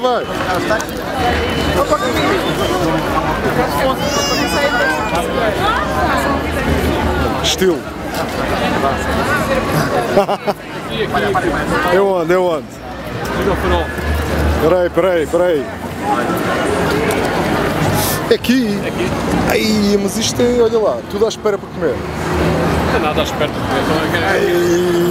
Vai. Estilo. É onde? É onde? Peraí, peraí, peraí. Aqui? Aqui. Mas isto é, olha lá, tudo à espera para comer. Não é nada à espera para comer. Então Ai.